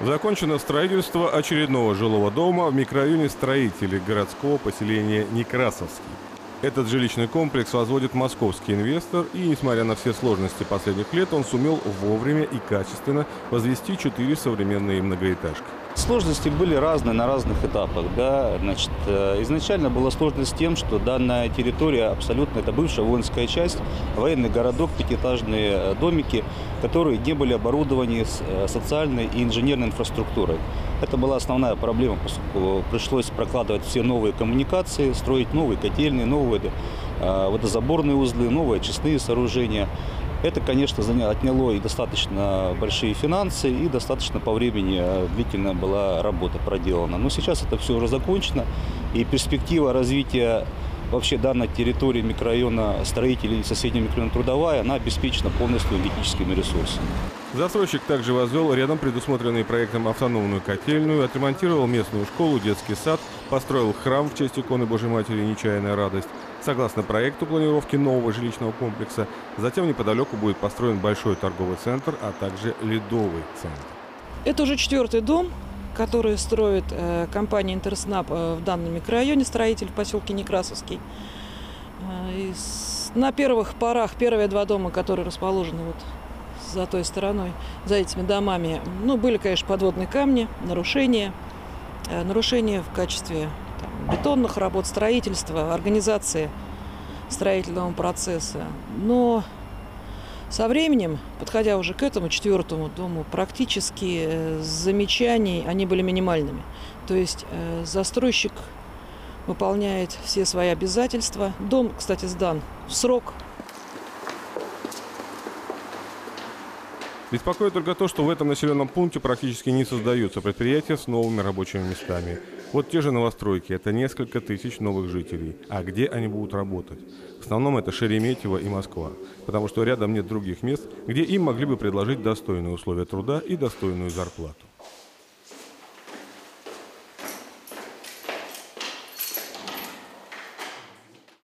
Закончено строительство очередного жилого дома в микрорайоне строителей городского поселения Некрасовский. Этот жилищный комплекс возводит московский инвестор, и, несмотря на все сложности последних лет, он сумел вовремя и качественно возвести четыре современные многоэтажки. Сложности были разные на разных этапах. Да? Значит, э, изначально была сложность тем, что данная территория абсолютно, это бывшая воинская часть, военный городок, пятиэтажные э, домики, которые не были оборудованы с э, социальной и инженерной инфраструктурой. Это была основная проблема, поскольку пришлось прокладывать все новые коммуникации, строить новые котельные, новые водозаборные узлы, новые очистные сооружения. Это, конечно, отняло и достаточно большие финансы, и достаточно по времени э, длительно была работа проделана. Но сейчас это все уже закончено, и перспектива развития вообще данной территории микрорайона строителей соседнего микрорайона Трудовая, она обеспечена полностью энергетическими ресурсами. Застройщик также возвел рядом предусмотренный проектом автономную котельную, отремонтировал местную школу, детский сад, построил храм в честь иконы Божьей Матери «Нечаянная радость». Согласно проекту планировки нового жилищного комплекса, затем неподалеку будет построен большой торговый центр, а также ледовый центр. Это уже четвертый дом, который строит э, компания «Интерснаб» э, в данном микрорайоне, строитель в поселке Некрасовский. Э, и на первых порах первые два дома, которые расположены вот за той стороной, за этими домами, ну, были, конечно, подводные камни, нарушения. Нарушения в качестве там, бетонных работ, строительства, организации строительного процесса. Но со временем, подходя уже к этому четвертому дому, практически э, замечаний, они были минимальными. То есть э, застройщик выполняет все свои обязательства. Дом, кстати, сдан в срок, Беспокоит только то, что в этом населенном пункте практически не создаются предприятия с новыми рабочими местами. Вот те же новостройки – это несколько тысяч новых жителей. А где они будут работать? В основном это Шереметьево и Москва, потому что рядом нет других мест, где им могли бы предложить достойные условия труда и достойную зарплату.